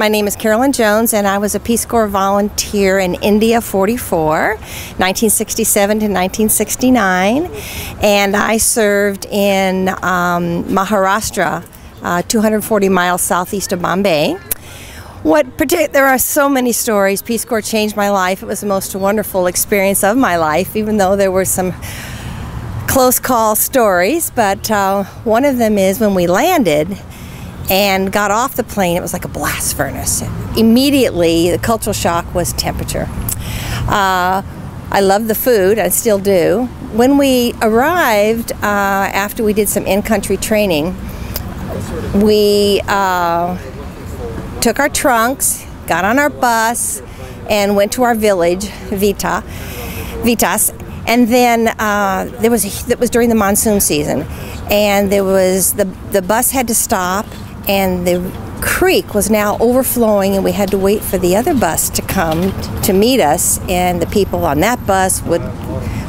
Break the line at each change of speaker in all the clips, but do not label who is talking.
My name is Carolyn Jones, and I was a Peace Corps volunteer in India 44, 1967 to 1969. And I served in um, Maharashtra, uh, 240 miles southeast of Bombay. What there are so many stories. Peace Corps changed my life. It was the most wonderful experience of my life, even though there were some close call stories. But uh, one of them is when we landed and got off the plane, it was like a blast furnace. Immediately, the cultural shock was temperature. Uh, I love the food, I still do. When we arrived, uh, after we did some in country training, we uh, took our trunks, got on our bus, and went to our village, Vita, Vitas. And then uh, there was that was during the monsoon season, and there was the the bus had to stop and the creek was now overflowing and we had to wait for the other bus to come to meet us and the people on that bus would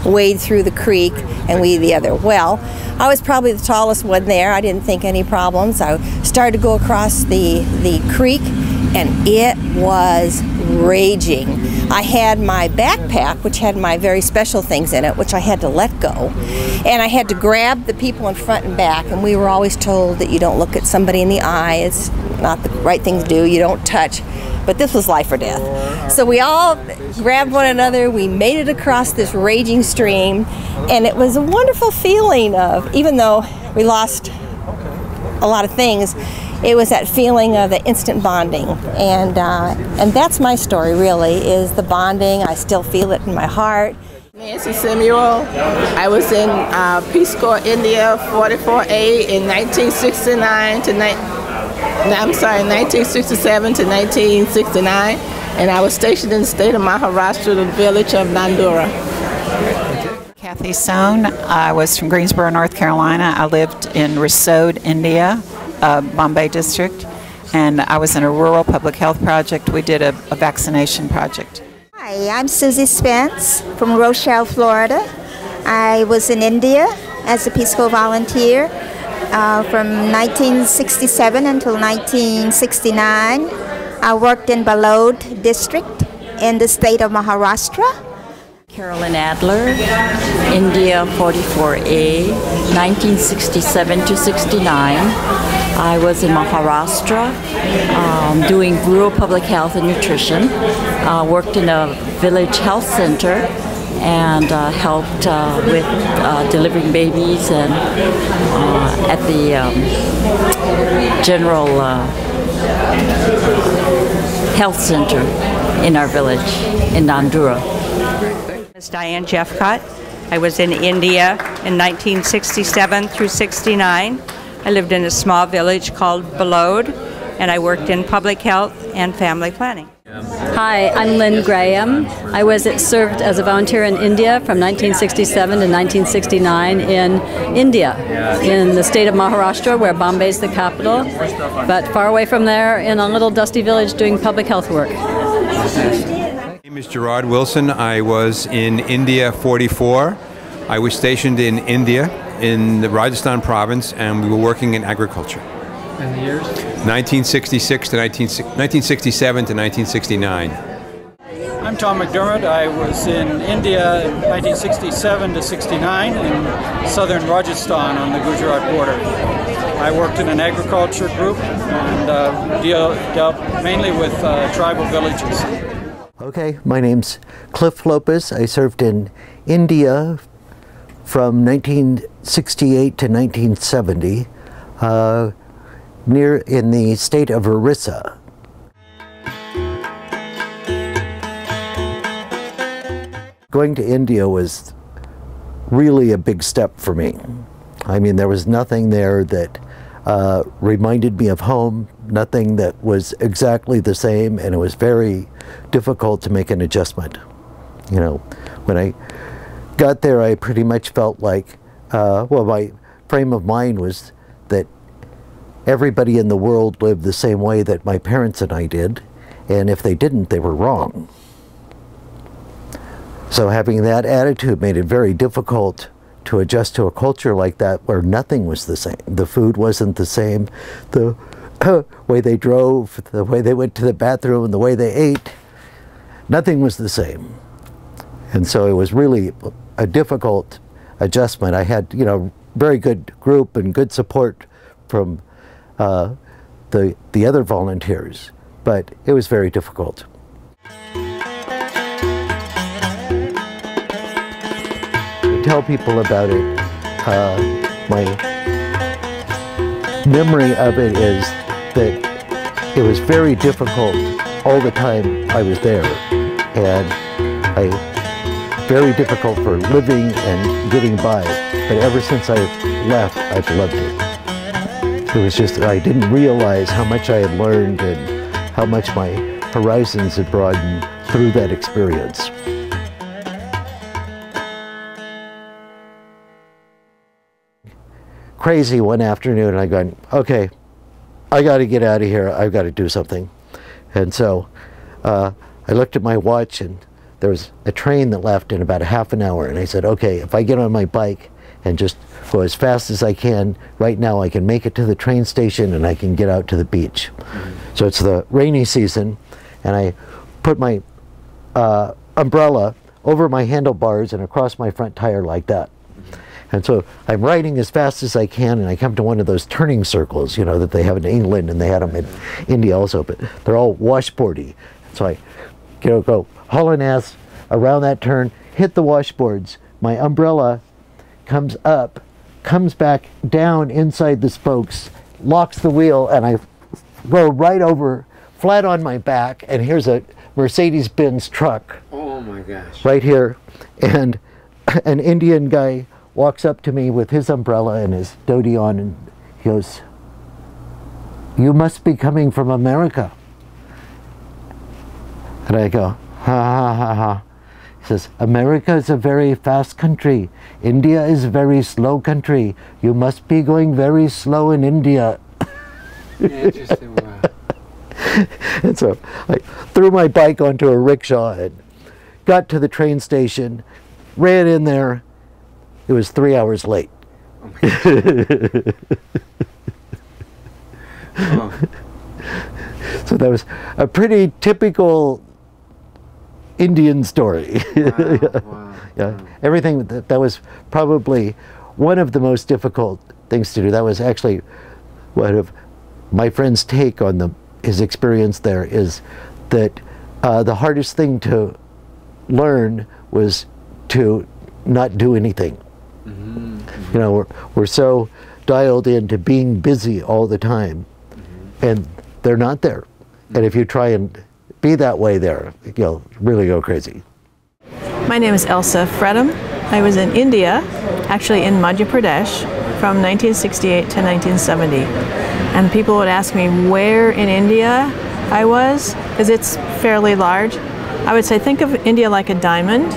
wade through the creek and we the other. Well i was probably the tallest one there. I didn't think any problems. I started to go across the the creek and it was raging. I had my backpack, which had my very special things in it, which I had to let go. And I had to grab the people in front and back. And we were always told that you don't look at somebody in the eye. It's not the right thing to do. You don't touch. But this was life or death. So we all grabbed one another. We made it across this raging stream. And it was a wonderful feeling of, even though we lost a lot of things, it was that feeling of the instant bonding, and uh, and that's my story really is the bonding. I still feel it in my heart.
Nancy Samuel. I was in uh, Peace Corps India 44A in 1969 to ni- I'm sorry, 1967 to 1969, and I was stationed in the state of Maharashtra, the village of Nandura.
Kathy Sohn. I was from Greensboro, North Carolina. I lived in Risod, India uh, Bombay district, and I was in a rural public health project. We did a, a vaccination project.
Hi, I'm Susie Spence from Rochelle, Florida. I was in India as a Peace Corps volunteer uh, from 1967 until 1969. I worked in Balod district in the state of Maharashtra.
Carolyn Adler, India 44A, 1967 to 69. I was in Maharashtra um, doing rural public health and nutrition. Uh, worked in a village health center and uh, helped uh, with uh, delivering babies and uh, at the um, general uh, health center in our village in Nandura.
Ms. Diane Jeffcott. I was in India in 1967 through 69. I lived in a small village called Balod, and I worked in public health and family planning.
Hi, I'm Lynn Graham. I was served as a volunteer in India from 1967 to 1969 in India, in the state of Maharashtra, where Bombay is the capital, but far away from there in a little dusty village doing public health work.
My name is Gerard Wilson. I was in India 44. I was stationed in India in the Rajasthan province, and we were working in agriculture.
And the years?
1966 to 19, 1967 to 1969.
I'm Tom McDermott. I was in India in 1967 to 69 in southern Rajasthan on the Gujarat border. I worked in an agriculture group and uh, deal, dealt mainly with uh, tribal villages.
Okay, my name's Cliff Lopez. I served in India from 1968 to 1970 uh, near in the state of Orissa. Going to India was really a big step for me. I mean, there was nothing there that uh, reminded me of home, nothing that was exactly the same, and it was very difficult to make an adjustment. You know, when I got there, I pretty much felt like, uh, well, my frame of mind was that everybody in the world lived the same way that my parents and I did, and if they didn't, they were wrong. So having that attitude made it very difficult to adjust to a culture like that where nothing was the same. The food wasn't the same. The way they drove, the way they went to the bathroom, the way they ate, nothing was the same. And so it was really a difficult adjustment. I had, you know, very good group and good support from uh, the, the other volunteers, but it was very difficult. tell people about it, uh, my memory of it is that it was very difficult all the time I was there. And I, very difficult for living and getting by. But ever since I left, I've loved it. It was just, I didn't realize how much I had learned and how much my horizons had broadened through that experience. crazy one afternoon I going, okay, I got to get out of here. I've got to do something. And so uh, I looked at my watch and there was a train that left in about a half an hour. And I said, okay, if I get on my bike and just go as fast as I can, right now I can make it to the train station and I can get out to the beach. Mm -hmm. So it's the rainy season and I put my uh, umbrella over my handlebars and across my front tire like that. And so I'm riding as fast as I can, and I come to one of those turning circles, you know, that they have in England, and they had them in India also, but they're all washboardy. So I you know, go hauling ass around that turn, hit the washboards. My umbrella comes up, comes back down inside the spokes, locks the wheel, and I go right over, flat on my back, and here's a Mercedes-Benz truck.
Oh my gosh.
Right here. And an Indian guy walks up to me with his umbrella and his dhoti on and he goes, you must be coming from America. And I go, ha ha ha ha. He says, America is a very fast country. India is a very slow country. You must be going very slow in India.
Interesting, wow.
and so I threw my bike onto a rickshaw and got to the train station, ran in there, it was three hours late. Oh So that was a pretty typical Indian story.
Wow, wow,
yeah, wow. everything that, that was probably one of the most difficult things to do. That was actually one of my friend's take on the his experience there is that uh, the hardest thing to learn was to not do anything. You know, we're, we're so dialed into being busy all the time, and they're not there. And if you try and be that way there, you'll really go crazy.
My name is Elsa Fredham. I was in India, actually in Madhya Pradesh, from 1968 to 1970. And people would ask me where in India I was, because it's fairly large. I would say think of India like a diamond,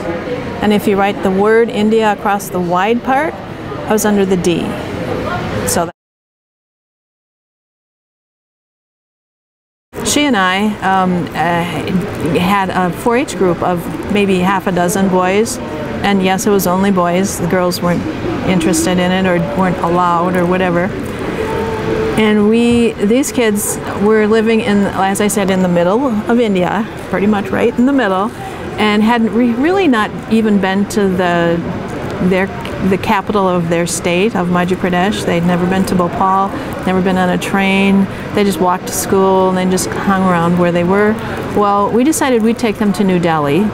and if you write the word India across the wide part, I was under the D. So she and I um, uh, had a 4-H group of maybe half a dozen boys, and yes, it was only boys. The girls weren't interested in it or weren't allowed or whatever. And we, these kids were living in, as I said, in the middle of India, pretty much right in the middle, and had re really not even been to the their the capital of their state of Madhya Pradesh. They'd never been to Bhopal, never been on a train. They just walked to school and then just hung around where they were. Well, we decided we'd take them to New Delhi.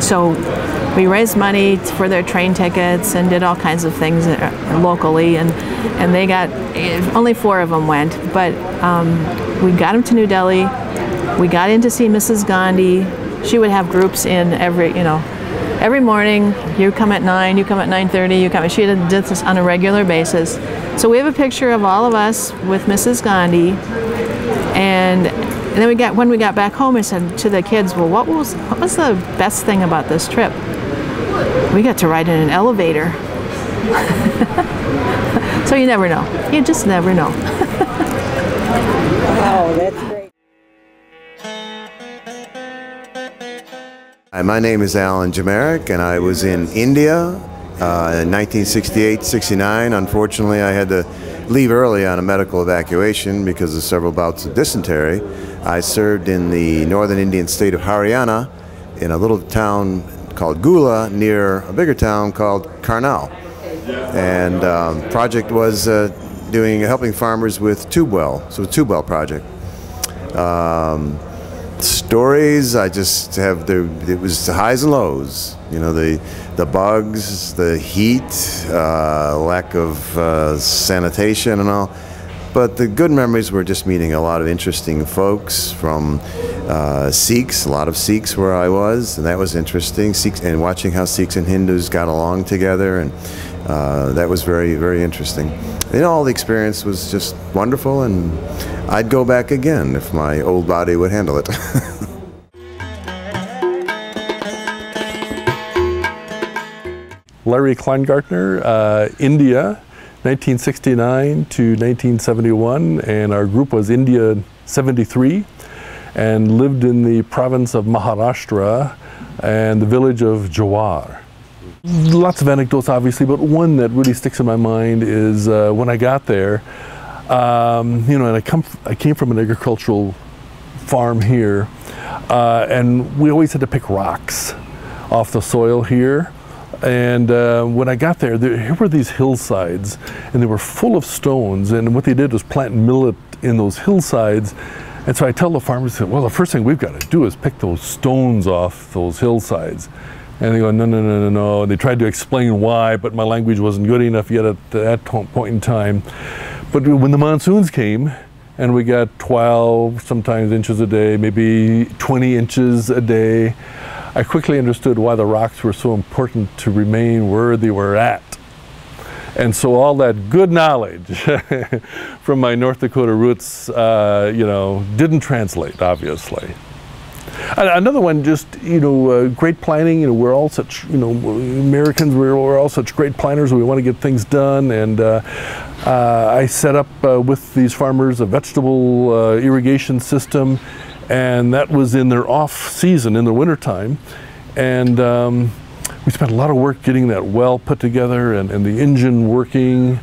So we raised money for their train tickets and did all kinds of things uh, locally and and they got only four of them went but um, we got them to New Delhi we got in to see Mrs. Gandhi she would have groups in every you know every morning you come at 9 you come at 9.30 you come she did this on a regular basis. So we have a picture of all of us with mrs gandhi. And, then we got when we got back home i said to the kids well what was what was the best thing about this trip? We got to ride in an elevator. So you never know. You just never know.
That's
Hi, my name is Alan Jamerick, and I was in India Uh, in 1968 69, unfortunately, I had to leave early on a medical evacuation because of several bouts of dysentery. I served in the northern Indian state of Haryana in a little town called Gula near a bigger town called Karnal. And um, project was uh, doing helping farmers with tube well, so a tube well project. Um, stories, I just have the it was highs and lows. You know the the bugs, the heat, uh, lack of uh, sanitation, and all. But the good memories were just meeting a lot of interesting folks from uh, Sikhs, a lot of Sikhs where I was, and that was interesting. Sikhs and watching how Sikhs and Hindus got along together, and uh, that was very, very interesting. And all the experience was just wonderful, and I'd go back again if my old body would handle it.
Larry Kleingartner, uh, India, 1969 to 1971, and our group was India 73, and lived in the province of Maharashtra and the village of Jawar. Lots of anecdotes, obviously, but one that really sticks in my mind is uh, when I got there. Um, you know, and I come, I came from an agricultural farm here, uh, and we always had to pick rocks off the soil here. And uh, when I got there, there, here were these hillsides, and they were full of stones. And what they did was plant millet in those hillsides. And so I tell the farmers, well, the first thing we've got to do is pick those stones off those hillsides. And they go, no, no, no, no, no. And they tried to explain why, but my language wasn't good enough yet at that point in time. But when the monsoons came, and we got 12, sometimes inches a day, maybe 20 inches a day, I quickly understood why the rocks were so important to remain where they were at. And so all that good knowledge from my North Dakota roots, uh, you know, didn't translate, obviously. Another one, just you know, uh, great planning. You know, we're all such you know Americans. We're, we're all such great planners. We want to get things done, and uh, uh, I set up uh, with these farmers a vegetable uh, irrigation system, and that was in their off season in the wintertime, and. Um, we spent a lot of work getting that well put together and, and, the engine working.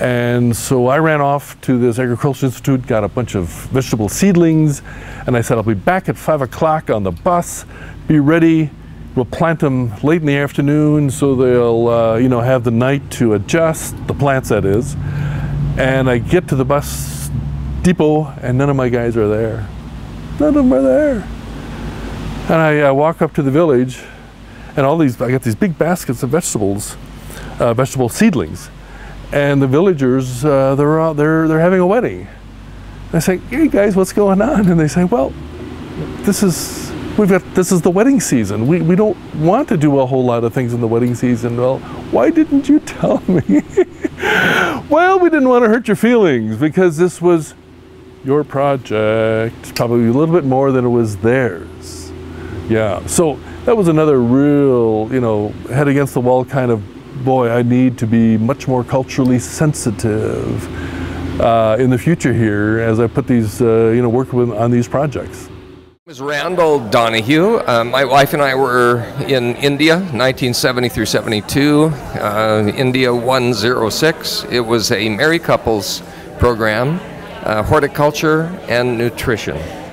And so I ran off to this agriculture institute, got a bunch of vegetable seedlings, and I said, I'll be back at five o'clock on the bus, be ready. We'll plant them late in the afternoon so they'll, uh, you know, have the night to adjust, the plants that is. And I get to the bus depot and none of my guys are there. None of them are there. And I uh, walk up to the village and all these, I got these big baskets of vegetables, uh, vegetable seedlings, and the villagers, uh, they're out, they're they're having a wedding. And I say, hey guys, what's going on? And they say, well, this is we've got this is the wedding season. We we don't want to do a whole lot of things in the wedding season. Well, why didn't you tell me? well, we didn't want to hurt your feelings because this was your project, probably a little bit more than it was theirs. Yeah. So that was another real, you know, head against the wall kind of, boy, I need to be much more culturally sensitive uh, in the future here as I put these, uh, you know, work with, on these projects.
It was Randall Donahue. Uh, my wife and I were in India, 1970 through 72, uh, India 106. It was a married couples program, Uh, horticulture and nutrition.